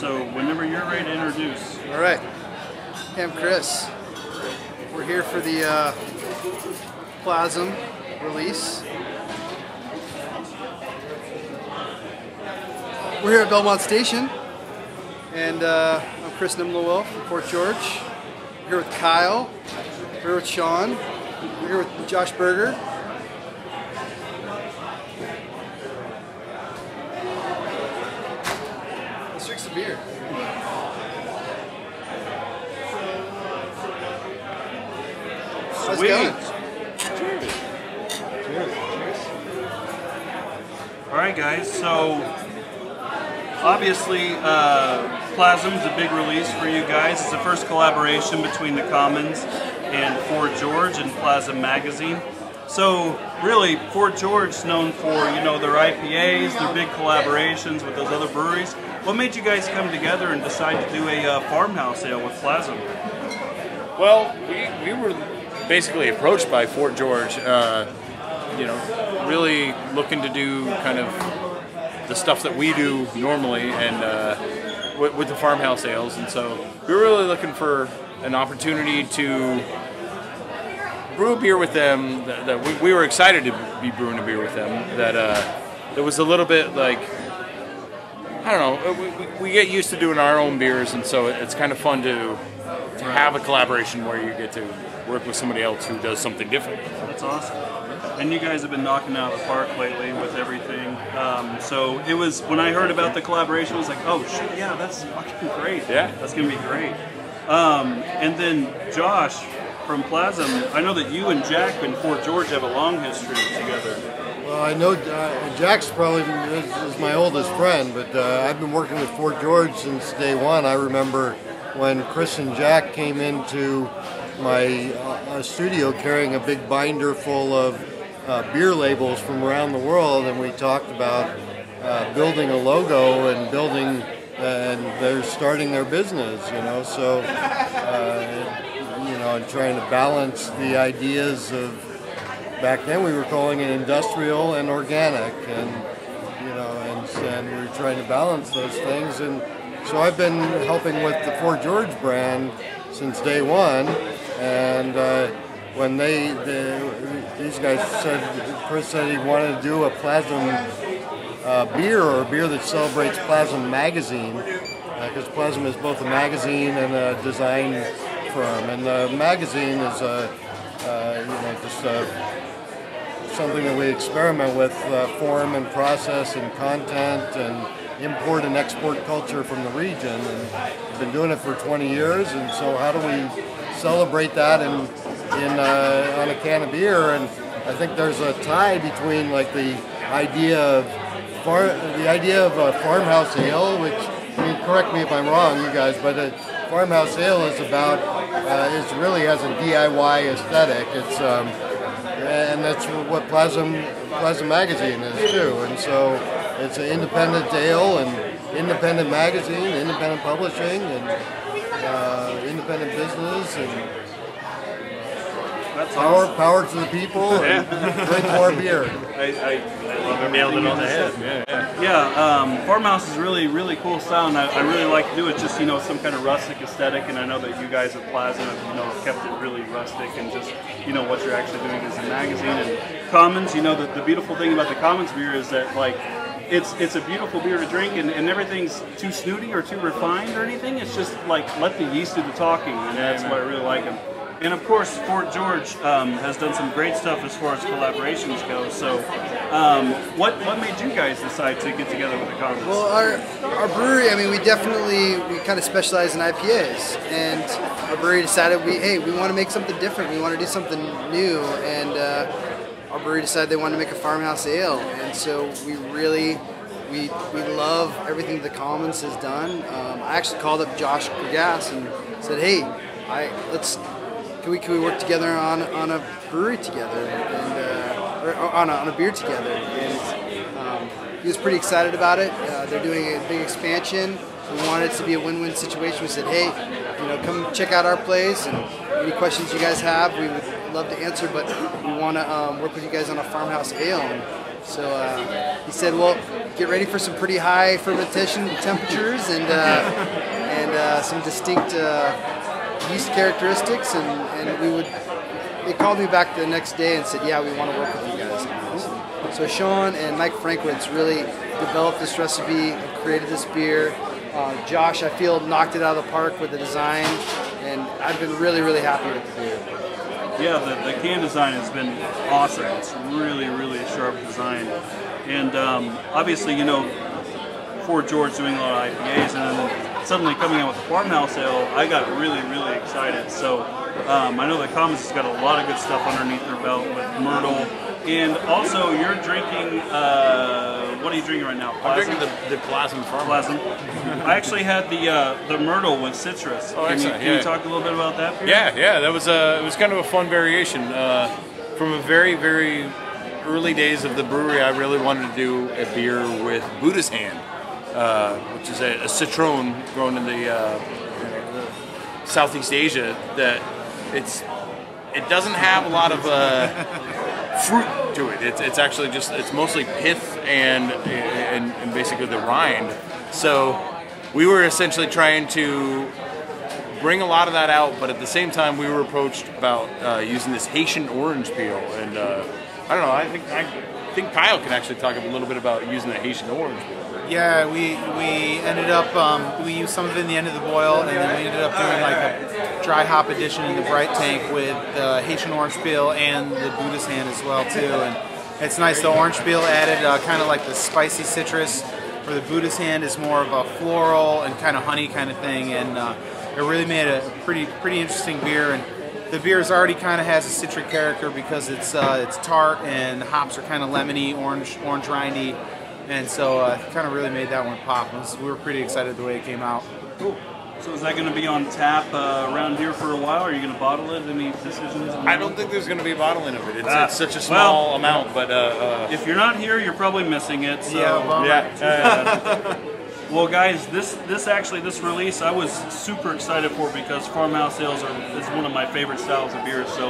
So whenever you're ready to introduce. All right. Hey, I'm Chris. We're here for the uh, Plazm release. We're here at Belmont Station, and uh, I'm Chris Nemlowill from Fort George. We're here with Kyle. We're here with Sean. We're here with Josh Berger. Let's drink some beer. How's it Sweet. going? All right, guys. So obviously, uh, Plazm's a big release for you guys. It's the first collaboration between the Commons and Fort George and Plazm Magazine. So really, Fort George's known for you know their IPAs, their big collaborations with those other breweries. What made you guys come together and decide to do a uh, farmhouse ale with Plasm? Well, we, we were basically approached by Fort George, uh, you know, really looking to do kind of the stuff that we do normally and uh, with, with the farmhouse ales. And so we were really looking for an opportunity to brew a beer with them that, that we, we were excited to be brewing a beer with them that uh, it was a little bit like I don't know. We, we, get used to doing our own beers, and so it's kind of fun to have a collaboration where you get to work with somebody else who does something different. That's awesome. And you guys have been knocking out of the park lately with everything. Um, so it was when I heard about the collaboration, I was like, oh shit, yeah, that's fucking great. Yeah. that's gonna be great. Um, and then Josh from Plazm, I know that you and Jack and Fort George have a long history together. Well, I know uh, Jack's probably is, is my oldest friend, but uh, I've been working with Fort George since day one. I remember when Chris and Jack came into my uh, studio carrying a big binder full of uh, beer labels from around the world, and we talked about uh, building a logo and building, and they're starting their business, you know. So, uh, you know, and trying to balance the ideas of back then we were calling it industrial and organic and you know and, and we were trying to balance those things and so I've been helping with the Fort George brand since day one and uh, when they the, these guys said Chris said he wanted to do a plazm uh, beer or a beer that celebrates Plazm magazine because Plazm is both a magazine and a design firm and the magazine is a uh, you know just a something that we experiment with uh, form and process and content and import and export culture from the region and been doing it for 20 years and so how do we celebrate that in, in uh, on a can of beer and I think there's a tie between like the idea of far, the idea of a farmhouse ale which I mean correct me if I'm wrong you guys but a farmhouse ale is about uh, it really has a DIY aesthetic it's um, and that's what Plazm Plazm Magazine is too. And so it's an independent ale and independent magazine, independent publishing, and uh, independent business, and That's power awesome. power to the people, and drink more beer. I, I, I love Nailed it on the just head. said. Yeah, yeah. Yeah, um, farmhouse is really, really cool style, and I, I really like to do it. Just you know, some kind of rustic aesthetic, and I know that you guys at Plazm, you know, have kept it really rustic, and just you know what you're actually doing as a magazine and Commons. You know, the, the beautiful thing about the Commons beer is that like. It's, it's a beautiful beer to drink and, and everything's too snooty or too refined or anything. It's just like let the yeast do the talking and that's why I really like them. And of course, Fort George um, has done some great stuff as far as collaborations go. So, um, what what made you guys decide to get together with the Commons? Well, our our brewery, I mean, we definitely we kind of specialize in IPAs, and our brewery decided we hey we want to make something different. We want to do something new, and uh, our brewery decided they wanted to make a farmhouse ale, and so we really. We, we love everything the Commons has done. Um, I actually called up Josh Gregas and said, "Hey, I let's can we can we work together on on a brewery together and uh, or, or on a, on a beer together?" And um, he was pretty excited about it. Uh, they're doing a big expansion. We wanted it to be a win-win situation. We said, "Hey, you know, come check out our place and any questions you guys have, we would love to answer. But we want to um, work with you guys on a farmhouse ale." And So uh, he said, well, get ready for some pretty high fermentation temperatures and uh, and uh, some distinct uh, yeast characteristics, and, and we would. They called me back the next day and said, yeah, we want to work with you guys. So Sean and Mike Frankwitz really developed this recipe and created this beer. Uh, Josh, I feel, knocked it out of the park with the design, and I've been really, really happy with the beer. Yeah, the, the can design has been awesome. It's really, really a sharp design. And um, obviously, you know, Fort George doing a lot of IPAs and then suddenly coming out with the farmhouse ale, I got really, really excited. So um, I know the Commons has got a lot of good stuff underneath their belt with Myrtle. And also, you're drinking, uh, what are you drinking right now? I'm drinking the, the Plazm Farm. Plazm. I actually had the uh, the Myrtle with citrus. Oh, can you, excellent, can you talk a little bit about that? Yeah, yeah, that was a it was kind of a fun variation. Uh, from a very very early days of the brewery, I really wanted to do a beer with Buddha's hand, uh, which is a, a citron grown in the, uh, the Southeast Asia. That it's it doesn't have a lot of uh, fruit to it. It's, it's actually just it's mostly pith and, and and basically the rind. So we were essentially trying to bring a lot of that out, but at the same time, we were approached about uh, using this Haitian orange peel, and uh, I don't know. I think I think Kyle can actually talk a little bit about using the Haitian orange peel. Yeah, we we ended up um, we used some of it in the end of the boil, and then we ended up doing like a dry hop edition in the bright tank with the Haitian orange peel and the Buddha's hand as well too. And it's nice. The orange peel added uh, kind of like the spicy citrus, where the Buddha's hand is more of a floral and kind of honey kind of thing, and uh, it really made a pretty pretty interesting beer. And the beer is already kind of has a citric character because it's uh, it's tart and the hops are kind of lemony, orange orange rindy. And so uh, kind of really made that one pop. We were pretty excited the way it came out. Cool. So is that going to be on tap uh, around here for a while? Are you going to bottle it? Any decisions? I don't think there's going to be bottling of it. It's, Ah, it's such a well- small amount, but uh, uh, If you're not here, you're probably missing it. So. Yeah, bummer. yeah. Well, guys, this this actually this release I was super excited for because farmhouse ales are is one of my favorite styles of beer. So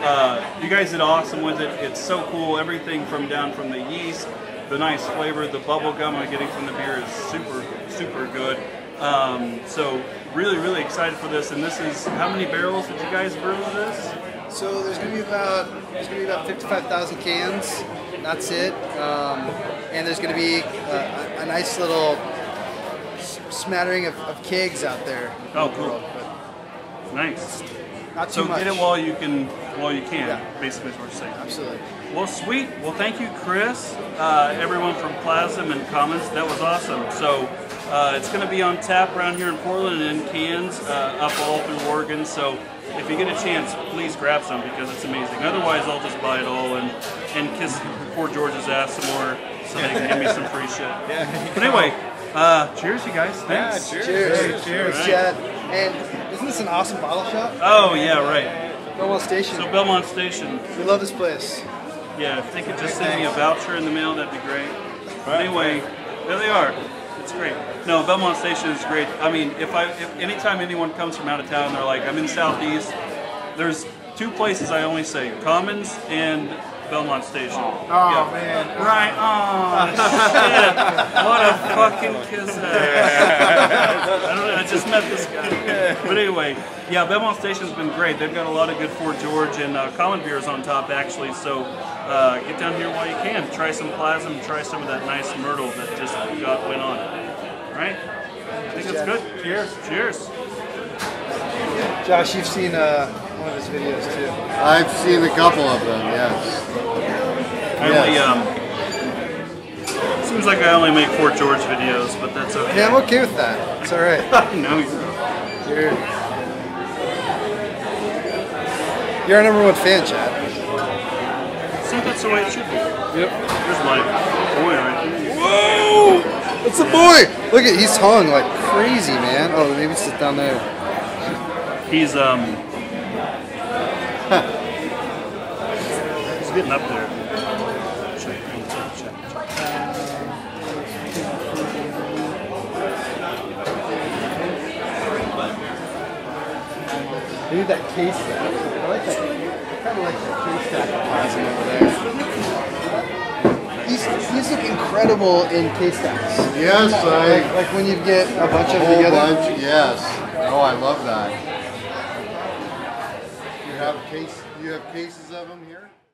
uh, you guys did awesome with it. It's so cool. Everything from down from the yeast, the nice flavor, the bubble gum I'm getting from the beer is super super good. Um, so really really excited for this. And this is how many barrels did you guys brew with this? So there's gonna be about there's gonna be about 55,000 cans. That's it. Um, and there's gonna be a, a, a nice little smattering of, of kegs out there. Oh, cool. Nice. Not too So much. get it while you can while you can. Yeah. Basically, is what you're saying. Absolutely. Well, sweet. Well, thank you, Chris. Uh, everyone from Plazm and Commons. That was awesome. So uh, it's going to be on tap around here in Portland and in cans uh, up all through Oregon. So if you get a chance, please grab some because it's amazing. Otherwise, I'll just buy it all and and kiss Fort George's ass some more so they can give me some free shit. But anyway, uh, cheers, you guys. Thanks. cheers. Cheers. Cheers. Thanks, Chad. And isn't this an awesome bottle shop? Oh yeah, right. Belmont Station. So Belmont Station. we love this place. Yeah, if they could just send me a voucher in the mail, that'd be great. But anyway, there they are. It's great. No, Belmont Station is great. I mean, if I, if anytime anyone comes from out of town, they're like, I'm in Southeast. There's two places I only say: Commons and Belmont Station. Oh man, Right on. What a fucking kiss. I, don't know, I just met this guy. But anyway, yeah, Belmont Station's been great. They've got a lot of good Fort George and uh, common beers on top, actually. So uh, get down here while you can. Try some Plazm. Try some of that nice Myrtle that just got went on. All right? I think it's good. Cheers. Cheers. Josh, you've seen uh, one of his videos too. I've seen a couple of them, yes. I only, um, seems like I only make Fort George videos, but that's okay. Yeah, I'm okay with that. It's all right. no, you're You're, you're our number one fan, Chad. See, that's the way it should be. Yep. Here's my boy right here. Whoa! It's a boy! Look at he's hung like crazy, man. Oh, maybe sit down there. He's um. he's getting up there. Check, check, check, check. They need that case stack. I like that. I kind of like that case stack over there. He's these these look incredible in case stacks. Yes, I. Like, like when you get a bunch A of them together. bunch, yes. Oh, I love that. You have case. You have cases of them here.